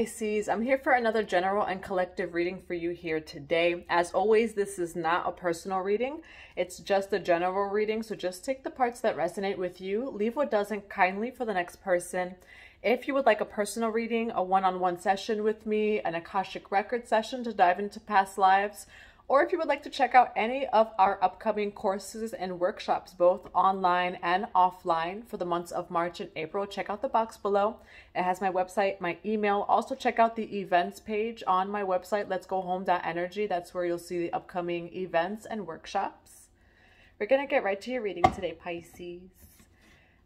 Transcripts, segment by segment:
Pisces, I'm here for another general and collective reading for you here today. As always, this is not a personal reading. It's just a general reading. So just take the parts that resonate with you, leave what doesn't kindly for the next person. If you would like a personal reading, a one-on-one -on -one session with me, an Akashic record session to dive into past lives, or if you would like to check out any of our upcoming courses and workshops, both online and offline for the months of March and April, check out the box below. It has my website, my email. Also check out the events page on my website, let's go home.energy. That's where you'll see the upcoming events and workshops. We're going to get right to your reading today, Pisces.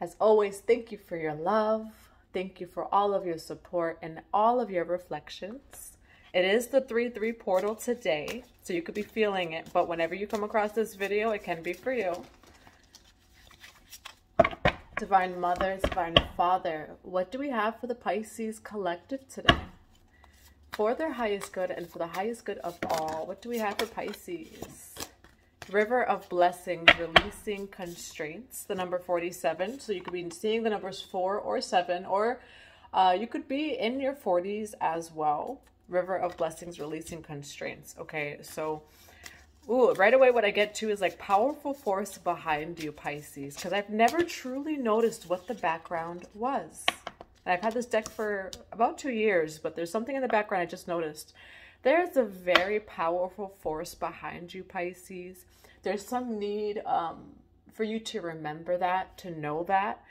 As always, thank you for your love. Thank you for all of your support and all of your reflections. It is the 3-3 portal today, so you could be feeling it, but whenever you come across this video, it can be for you. Divine Mother, Divine Father, what do we have for the Pisces collective today? For their highest good and for the highest good of all, what do we have for Pisces? River of Blessings, releasing constraints, the number 47. So you could be seeing the numbers 4 or 7, or uh, you could be in your 40s as well. River of Blessings, releasing constraints. Okay, so ooh, right away what I get to is like powerful force behind you, Pisces, because I've never truly noticed what the background was. And I've had this deck for about two years, but there's something in the background I just noticed. There's a very powerful force behind you, Pisces. There's some need um, for you to remember that, to know that.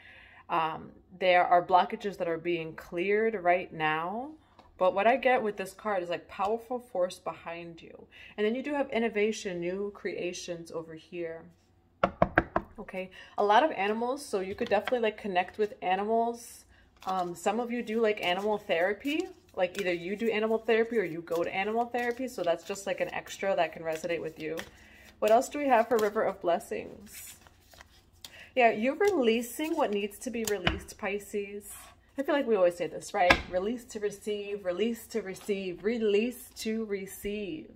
Um, there are blockages that are being cleared right now but what I get with this card is like powerful force behind you. And then you do have innovation, new creations over here. Okay, a lot of animals, so you could definitely like connect with animals. Um, some of you do like animal therapy, like either you do animal therapy or you go to animal therapy. So that's just like an extra that can resonate with you. What else do we have for River of Blessings? Yeah, you're releasing what needs to be released, Pisces. I feel like we always say this, right? Release to receive, release to receive, release to receive.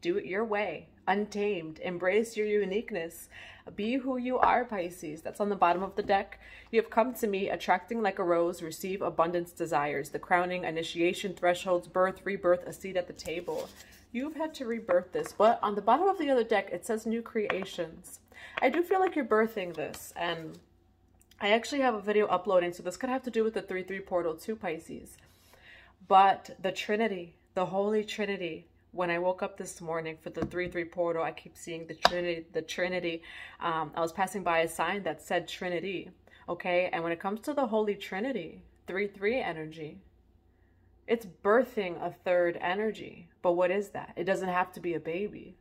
Do it your way, untamed. Embrace your uniqueness. Be who you are, Pisces. That's on the bottom of the deck. You have come to me, attracting like a rose, receive abundance desires, the crowning, initiation, thresholds, birth, rebirth, a seat at the table. You've had to rebirth this, but on the bottom of the other deck, it says new creations. I do feel like you're birthing this, and I actually have a video uploading, so this could have to do with the 3-3 portal to Pisces. But the Trinity, the Holy Trinity, when I woke up this morning for the 3-3 portal, I keep seeing the Trinity. The Trinity. Um, I was passing by a sign that said Trinity, okay? And when it comes to the Holy Trinity, 3-3 energy, it's birthing a third energy. But what is that? It doesn't have to be a baby.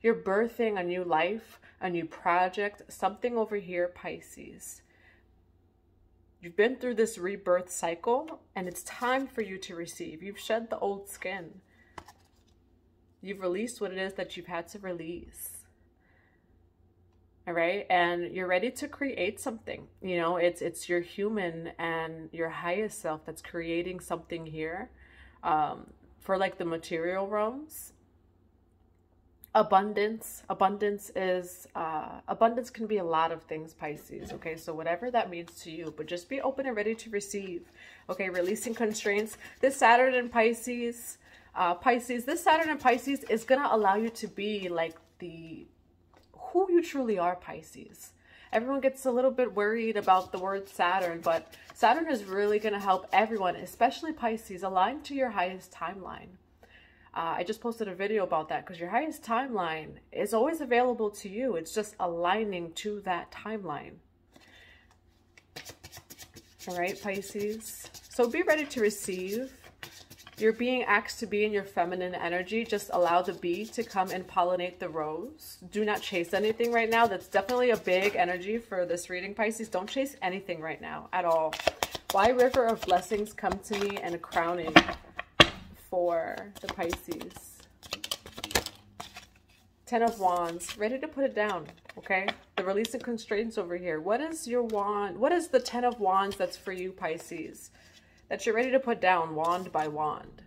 You're birthing a new life, a new project, something over here, Pisces. You've been through this rebirth cycle and it's time for you to receive. You've shed the old skin. You've released what it is that you've had to release. All right. And you're ready to create something. You know, it's it's your human and your highest self that's creating something here. Um, for like the material realms abundance. Abundance is uh abundance can be a lot of things pisces okay? So whatever that means to you but just be open and ready to receive okay? Releasing constraints. This saturn in pisces uh pisces this saturn in pisces is gonna allow you to be like the who you truly are pisces. Everyone gets a little bit worried about the word saturn but saturn is really going to help everyone especially pisces align to your highest timeline uh, I just posted a video about that because your highest timeline is always available to you. It's just aligning to that timeline. All right, Pisces. So be ready to receive. You're being asked to be in your feminine energy. Just allow the bee to come and pollinate the rose. Do not chase anything right now. That's definitely a big energy for this reading, Pisces. Don't chase anything right now at all. Why River of Blessings come to me and a crowning? For the Pisces. Ten of Wands, ready to put it down, okay? The release of constraints over here. What is your wand? What is the Ten of Wands that's for you, Pisces? That you're ready to put down, wand by wand.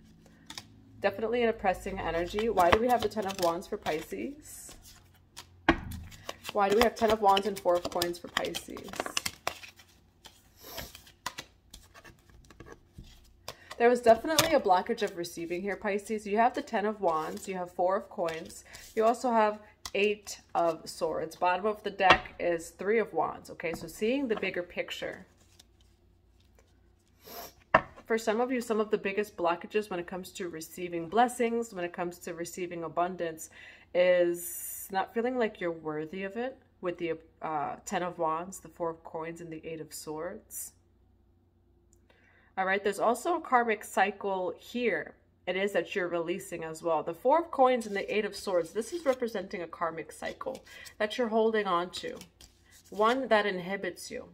Definitely an oppressing energy. Why do we have the Ten of Wands for Pisces? Why do we have Ten of Wands and Four of Coins for Pisces? There was definitely a blockage of receiving here, Pisces. You have the Ten of Wands. You have Four of Coins. You also have Eight of Swords. Bottom of the deck is Three of Wands. Okay, so seeing the bigger picture. For some of you, some of the biggest blockages when it comes to receiving blessings, when it comes to receiving abundance, is not feeling like you're worthy of it with the uh, Ten of Wands, the Four of Coins, and the Eight of Swords. All right, there's also a karmic cycle here. It is that you're releasing as well. The Four of Coins and the Eight of Swords, this is representing a karmic cycle that you're holding on to. One that inhibits you.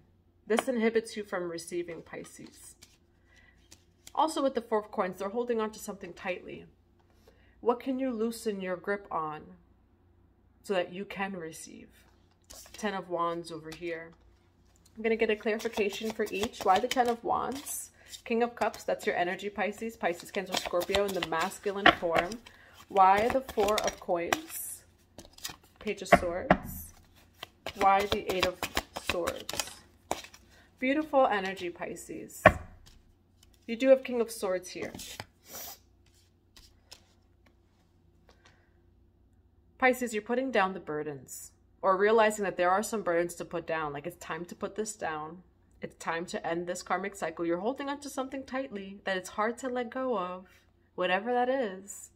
This inhibits you from receiving Pisces. Also with the Four of Coins, they're holding on to something tightly. What can you loosen your grip on so that you can receive? Ten of Wands over here. I'm going to get a clarification for each. Why the Ten of Wands? King of Cups, that's your energy, Pisces. Pisces, Cancer, Scorpio in the masculine form. Why the Four of Coins? Page of Swords. Why the Eight of Swords? Beautiful energy, Pisces. You do have King of Swords here. Pisces, you're putting down the burdens or realizing that there are some burdens to put down. Like it's time to put this down. It's time to end this karmic cycle. You're holding onto something tightly that it's hard to let go of, whatever that is.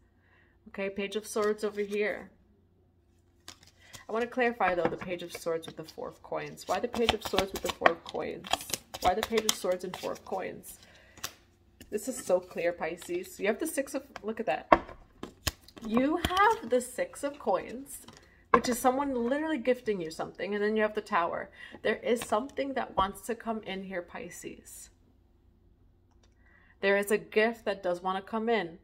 Okay, Page of Swords over here. I want to clarify though the Page of Swords with the Four of Coins. Why the Page of Swords with the Four of Coins? Why the Page of Swords and Four of Coins? This is so clear, Pisces. You have the Six of... Look at that. You have the Six of Coins, which is someone literally gifting you something. And then you have the Tower. There is something that wants to come in here, Pisces. There is a gift that does want to come in.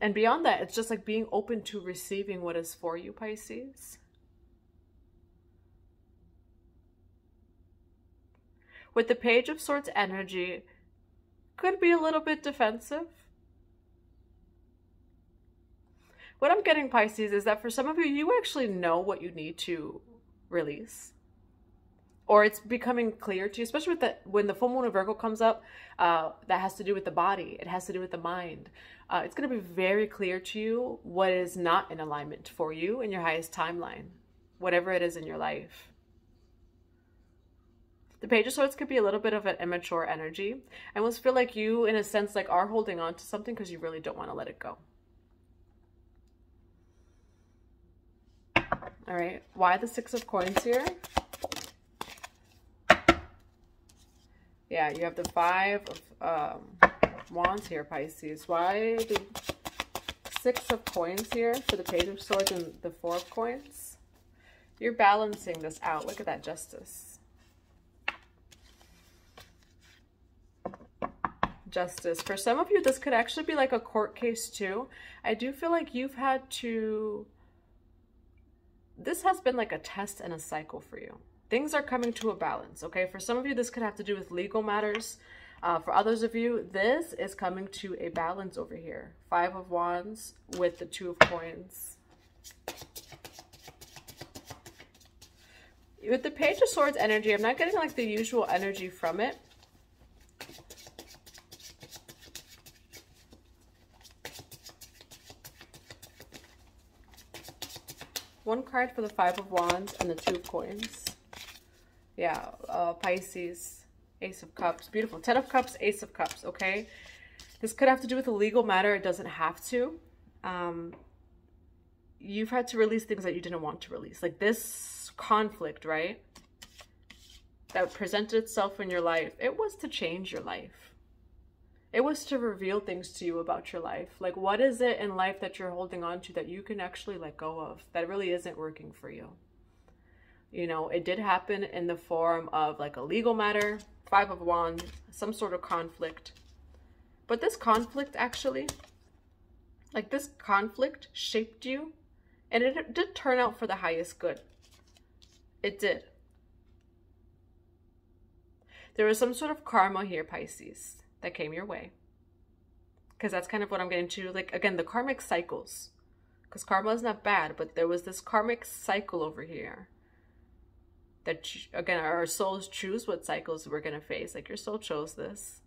And beyond that, it's just like being open to receiving what is for you, Pisces. With the Page of Swords energy, could be a little bit defensive. What I'm getting, Pisces, is that for some of you, you actually know what you need to release. Or it's becoming clear to you, especially with the, when the full moon of Virgo comes up, uh, that has to do with the body. It has to do with the mind. Uh, it's going to be very clear to you what is not in alignment for you in your highest timeline, whatever it is in your life. The Page of Swords could be a little bit of an immature energy. I almost feel like you, in a sense, like are holding on to something because you really don't want to let it go. All right, why the Six of Coins here? Yeah, you have the Five of um, Wands here, Pisces. Why the Six of Coins here for the Page of Swords and the Four of Coins? You're balancing this out. Look at that Justice. justice. For some of you, this could actually be like a court case too. I do feel like you've had to, this has been like a test and a cycle for you. Things are coming to a balance, okay? For some of you, this could have to do with legal matters. Uh, for others of you, this is coming to a balance over here. Five of Wands with the Two of Coins. With the Page of Swords energy, I'm not getting like the usual energy from it. One card for the Five of Wands and the Two of Coins. Yeah, uh, Pisces, Ace of Cups. Beautiful. Ten of Cups, Ace of Cups, okay? This could have to do with a legal matter. It doesn't have to. Um, you've had to release things that you didn't want to release. Like this conflict, right? That presented itself in your life. It was to change your life it was to reveal things to you about your life. Like, what is it in life that you're holding on to that you can actually let go of that really isn't working for you? You know, it did happen in the form of like a legal matter, Five of Wands, some sort of conflict. But this conflict actually, like this conflict shaped you and it did turn out for the highest good. It did. There was some sort of karma here, Pisces that came your way. Because that's kind of what I'm getting to. Like, again, the karmic cycles. Because karma is not bad, but there was this karmic cycle over here. That, again, our souls choose what cycles we're going to face. Like, your soul chose this.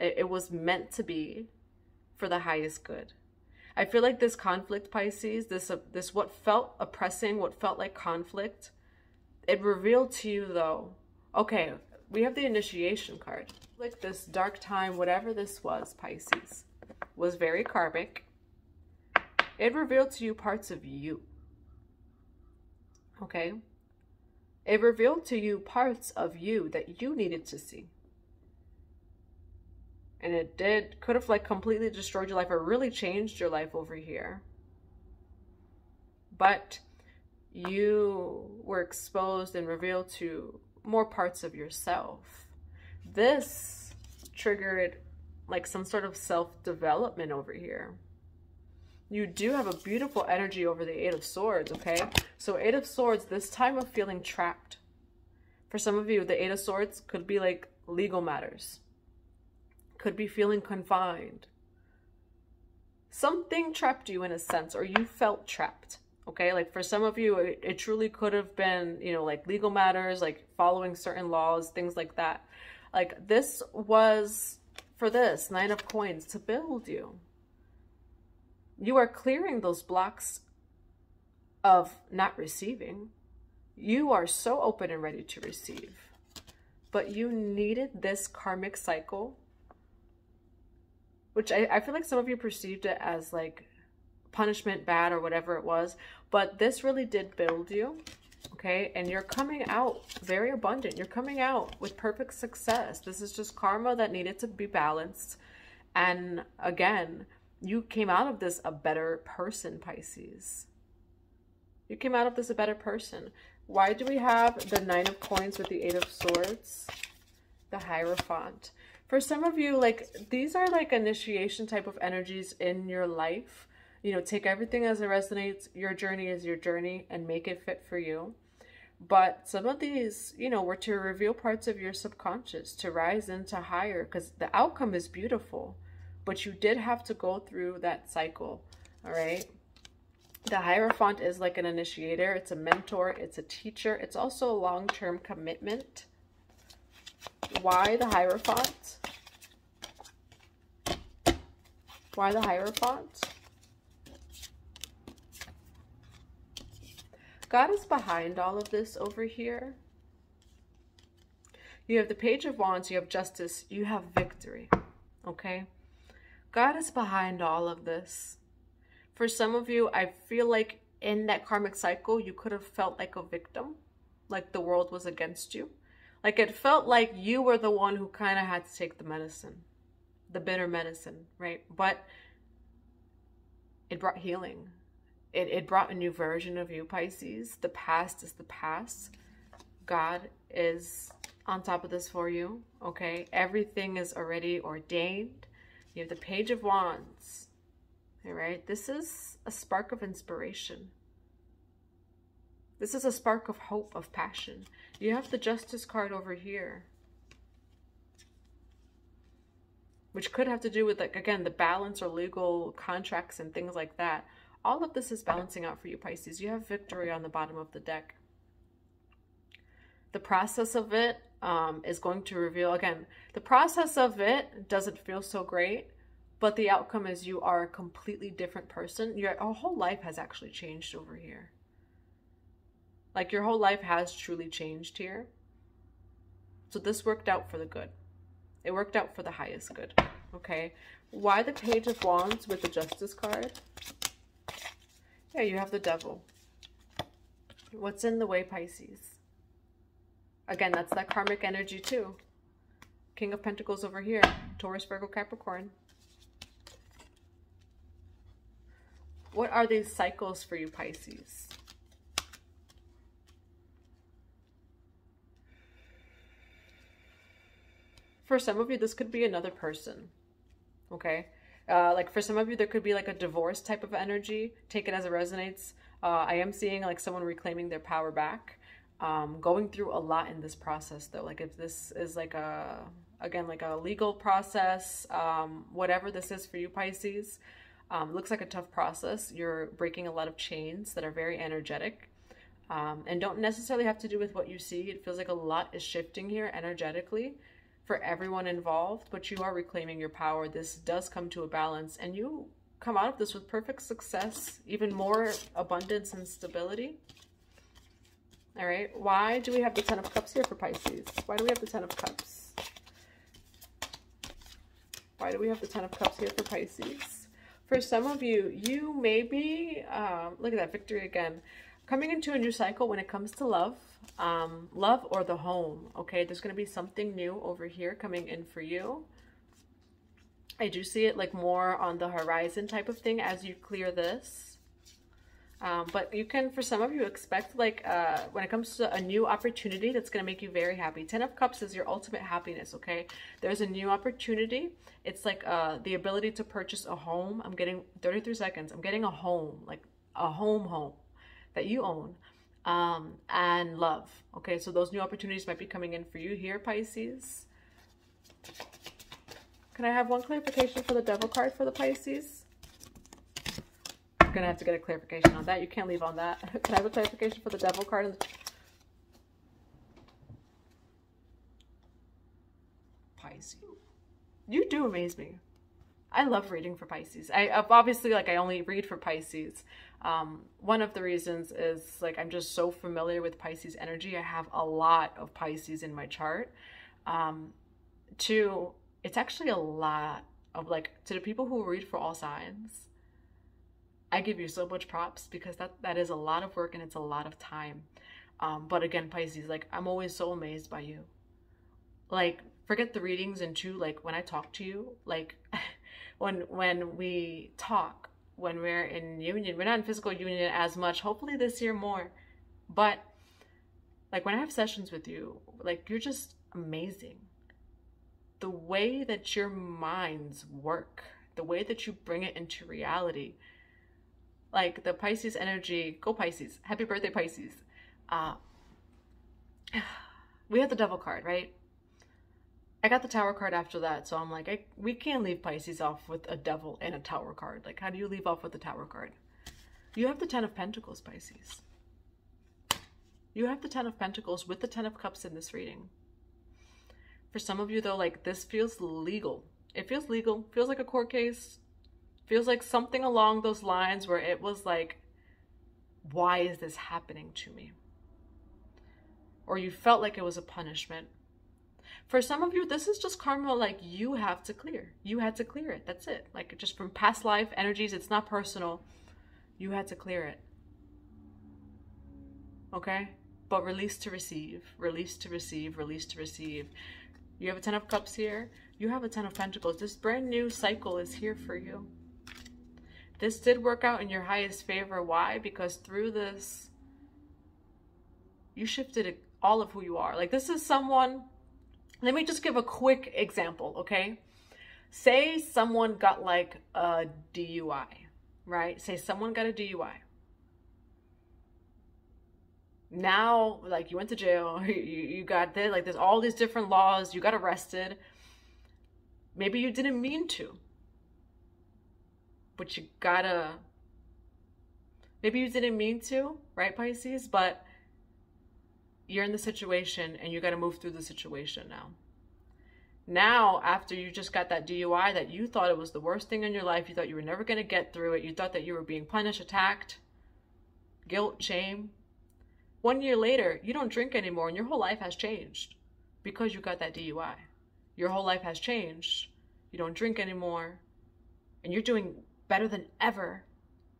It, it was meant to be for the highest good. I feel like this conflict, Pisces, this uh, this what felt oppressing, what felt like conflict, it revealed to you though. Okay, we have the initiation card. Like this dark time, whatever this was, Pisces, was very karmic. It revealed to you parts of you. Okay? It revealed to you parts of you that you needed to see and it did could have like completely destroyed your life or really changed your life over here but you were exposed and revealed to more parts of yourself this triggered like some sort of self-development over here you do have a beautiful energy over the eight of swords okay so eight of swords this time of feeling trapped for some of you the eight of swords could be like legal matters could be feeling confined. Something trapped you in a sense, or you felt trapped. Okay, like for some of you, it, it truly could have been, you know, like legal matters, like following certain laws, things like that. Like this was for this nine of coins to build you. You are clearing those blocks of not receiving. You are so open and ready to receive. But you needed this karmic cycle which I, I feel like some of you perceived it as like punishment bad or whatever it was but this really did build you okay? And you're coming out very abundant. You're coming out with perfect success. This is just karma that needed to be balanced. And again you came out of this a better person pisces. You came out of this a better person. Why do we have the nine of coins with the eight of swords? The hierophant. For some of you, like these are like initiation type of energies in your life. You know, take everything as it resonates. Your journey is your journey and make it fit for you. But some of these, you know, were to reveal parts of your subconscious, to rise into higher, because the outcome is beautiful. But you did have to go through that cycle, all right? The Hierophant is like an initiator. It's a mentor. It's a teacher. It's also a long-term commitment why the Hierophant? Why the Hierophant? God is behind all of this over here. You have the Page of Wands, you have Justice, you have victory, okay? God is behind all of this. For some of you, I feel like in that karmic cycle, you could have felt like a victim, like the world was against you. Like it felt like you were the one who kind of had to take the medicine, the bitter medicine, right? But it brought healing. It, it brought a new version of you, Pisces. The past is the past. God is on top of this for you, okay? Everything is already ordained. You have the Page of Wands, all right? This is a spark of inspiration. This is a spark of hope, of passion. You have the Justice card over here. Which could have to do with, like, again, the balance or legal contracts and things like that. All of this is balancing out for you, Pisces. You have victory on the bottom of the deck. The process of it um, is going to reveal, again, the process of it doesn't feel so great, but the outcome is you are a completely different person. Your whole life has actually changed over here. Like your whole life has truly changed here. So this worked out for the good. It worked out for the highest good. Okay. Why the Page of Wands with the Justice card? You have the Devil. What's in the way, Pisces? Again, that's that karmic energy too. King of Pentacles over here. Taurus, Virgo, Capricorn. What are these cycles for you, Pisces? for some of you, this could be another person. Okay. Uh, like for some of you, there could be like a divorce type of energy. Take it as it resonates. Uh, I am seeing like someone reclaiming their power back. Um, going through a lot in this process though. Like if this is like a, again, like a legal process, um, whatever this is for you Pisces, um, looks like a tough process. You're breaking a lot of chains that are very energetic. Um, and don't necessarily have to do with what you see. It feels like a lot is shifting here energetically for everyone involved, but you are reclaiming your power. This does come to a balance and you come out of this with perfect success, even more abundance and stability. All right, why do we have the Ten of Cups here for Pisces? Why do we have the Ten of Cups? Why do we have the Ten of Cups here for Pisces? For some of you, you may be, um, look at that, victory again, coming into a new cycle when it comes to love, um, love or the home, okay? There's going to be something new over here coming in for you. I do see it like more on the horizon type of thing as you clear this. Um, but you can, for some of you, expect like uh, when it comes to a new opportunity that's going to make you very happy. Ten of Cups is your ultimate happiness, okay? There's a new opportunity. It's like uh, the ability to purchase a home. I'm getting 33 seconds. I'm getting a home, like a home home that you own um, and love. Okay, so those new opportunities might be coming in for you here, Pisces. Can I have one clarification for the devil card for the Pisces? I'm going to have to get a clarification on that. You can't leave on that. Can I have a clarification for the devil card? Pisces. You do amaze me. I love reading for Pisces. I obviously like I only read for Pisces. Um, one of the reasons is like I'm just so familiar with Pisces energy. I have a lot of Pisces in my chart. Um, two, it's actually a lot of like to the people who read for all signs. I give you so much props because that that is a lot of work and it's a lot of time. Um, but again, Pisces, like I'm always so amazed by you. Like forget the readings and two, like when I talk to you, like when when we talk, when we're in union, we're not in physical union as much. Hopefully this year more, but like when I have sessions with you, like you're just amazing. The way that your minds work, the way that you bring it into reality like the Pisces energy. Go Pisces. Happy birthday, Pisces. Uh, we had the devil card, right? I got the tower card after that, so I'm like, I, we can't leave Pisces off with a devil and a tower card. Like, how do you leave off with the tower card? You have the Ten of Pentacles, Pisces. You have the Ten of Pentacles with the Ten of Cups in this reading. For some of you, though, like, this feels legal. It feels legal. Feels like a court case. Feels like something along those lines where it was like, why is this happening to me? Or you felt like it was a punishment. For some of you, this is just karma like you have to clear. You had to clear it. That's it. Like just from past life energies, it's not personal. You had to clear it. Okay? But release to receive, release to receive, release to receive. You have a Ten of Cups here. You have a Ten of Pentacles. This brand new cycle is here for you. This did work out in your highest favor. Why? Because through this, you shifted all of who you are. Like this is someone, let me just give a quick example, okay? Say someone got like a DUI, right? Say someone got a DUI. Now, like you went to jail, you, you got there, like there's all these different laws, you got arrested. Maybe you didn't mean to but you gotta maybe you didn't mean to, right, Pisces? But you're in the situation and you gotta move through the situation now. Now, after you just got that DUI that you thought it was the worst thing in your life, you thought you were never gonna get through it, you thought that you were being punished, attacked, guilt, shame. One year later, you don't drink anymore and your whole life has changed because you got that DUI. Your whole life has changed. You don't drink anymore and you're doing better than ever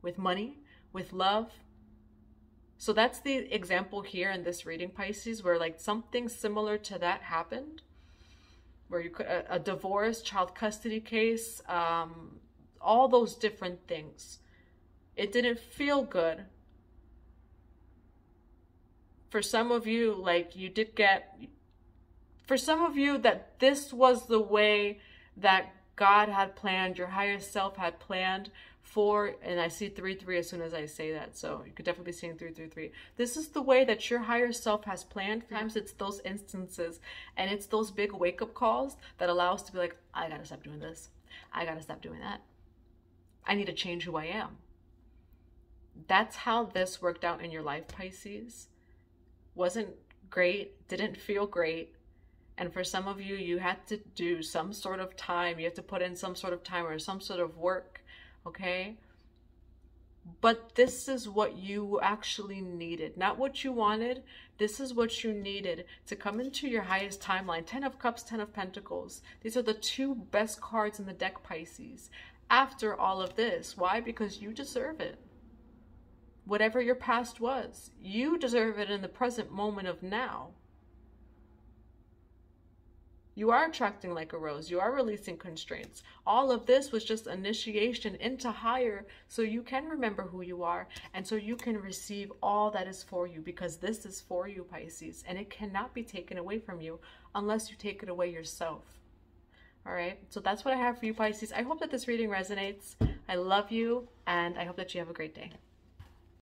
with money, with love. So that's the example here in this reading, Pisces, where like something similar to that happened, where you could, a, a divorce, child custody case, um, all those different things. It didn't feel good. For some of you, like you did get, for some of you, that this was the way that God had planned, your higher self had planned for, and I see 3 3 as soon as I say that. So you could definitely be seeing 3 3 3. This is the way that your higher self has planned. Sometimes it's those instances and it's those big wake up calls that allow us to be like, I gotta stop doing this. I gotta stop doing that. I need to change who I am. That's how this worked out in your life, Pisces. Wasn't great, didn't feel great, And for some of you, you had to do some sort of time. You have to put in some sort of time or some sort of work. Okay? But this is what you actually needed, not what you wanted. This is what you needed to come into your highest timeline. 10 of Cups, 10 of Pentacles. These are the two best cards in the deck, Pisces. After all of this. Why? Because you deserve it. Whatever your past was, you deserve it in the present moment of now. You are attracting like a rose. You are releasing constraints. All of this was just initiation into higher so you can remember who you are and so you can receive all that is for you because this is for you, Pisces, and it cannot be taken away from you unless you take it away yourself. All right, so that's what I have for you, Pisces. I hope that this reading resonates. I love you, and I hope that you have a great day.